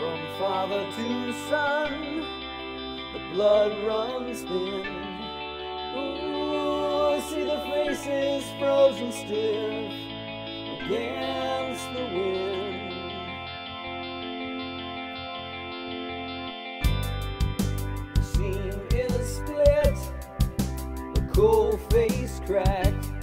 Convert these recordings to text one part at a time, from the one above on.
From father to son, the blood runs thin. Ooh, see the faces frozen stiff against the wind. The scene is split, the cold face cracked.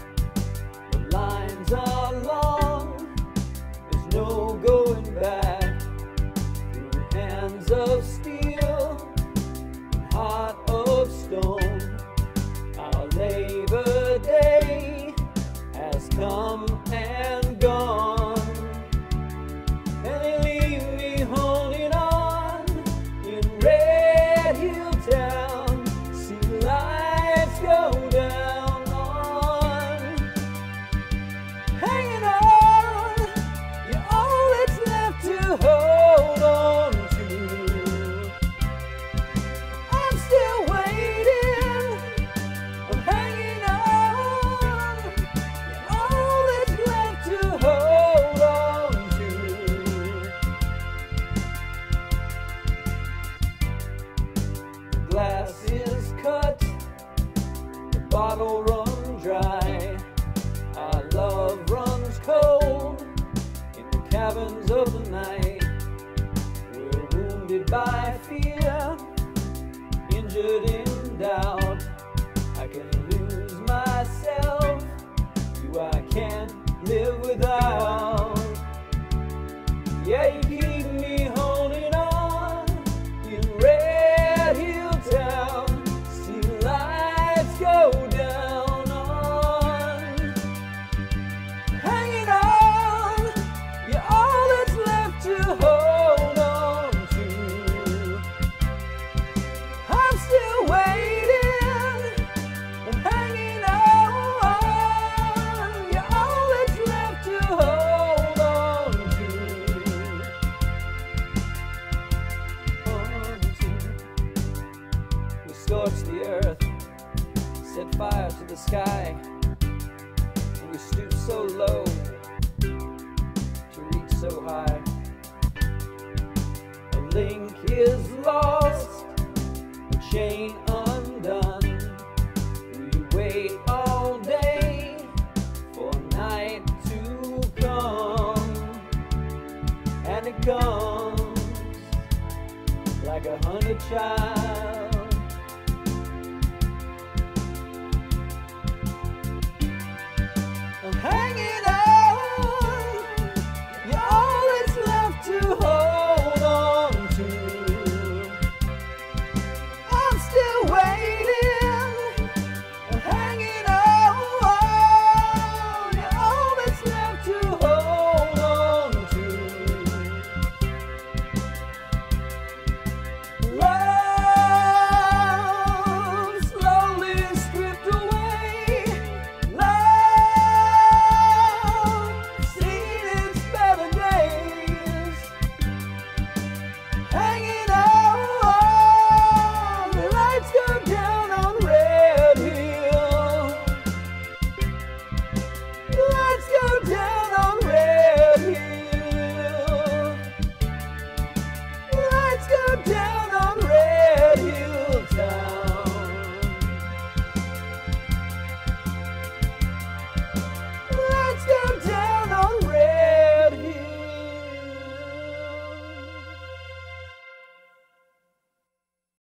Come and glass is cut. The bottle run dry. Our love runs cold in the caverns of the night. We're wounded by fear, injured in doubt. I can lose myself, you I can't live without. Yeah, you scorched the earth, set fire to the sky. And we stoop so low to reach so high. A link is lost, a chain undone. We wait all day for night to come, and it comes like a hundred chimes.